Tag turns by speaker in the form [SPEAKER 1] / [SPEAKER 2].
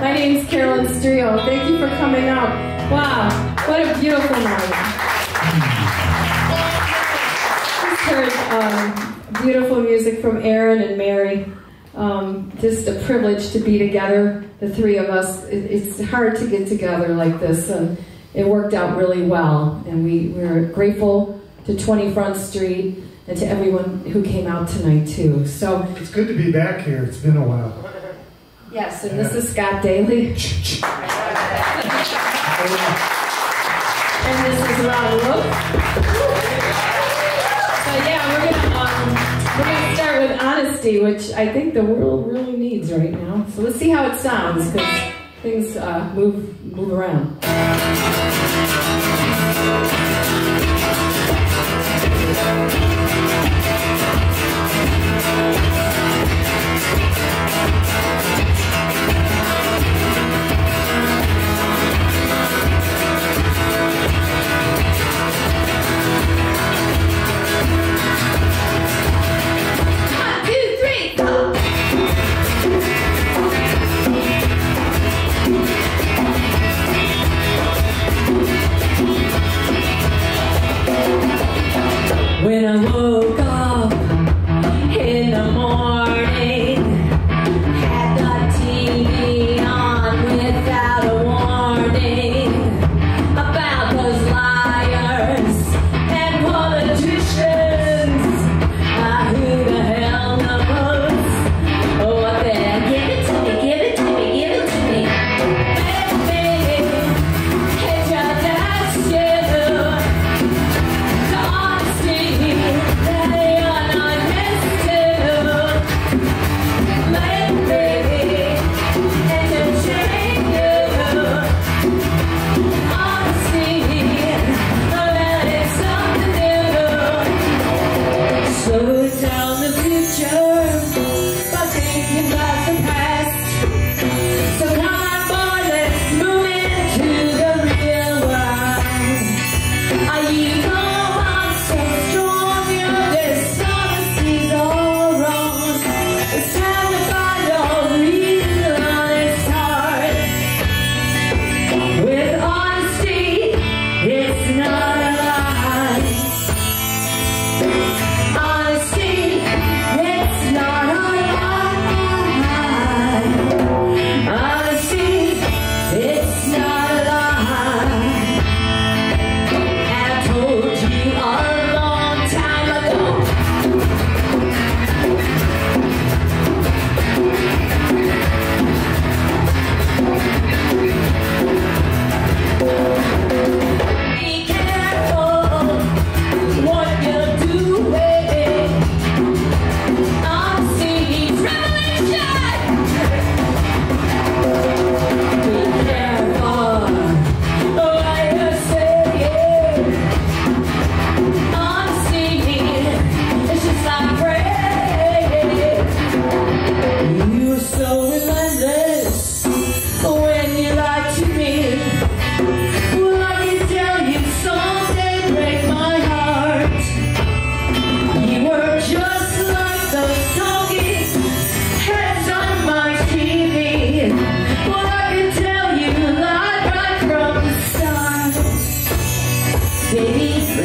[SPEAKER 1] My name's Carolyn Striho. Thank you for coming out. Wow, what a beautiful night. Just heard um, beautiful music from Aaron and Mary. Um, just a privilege to be together, the three of us. It, it's hard to get together like this, and it worked out really well. And we, we're grateful to 20 Front Street and to everyone who came out tonight, too. So
[SPEAKER 2] It's good to be back here. It's been a while.
[SPEAKER 1] Yes, and this is Scott Dailey. and this is Ron Wolf. So yeah, we're gonna um, we're gonna start with honesty, which I think the world really needs right now. So let's see how it sounds because things uh, move move around.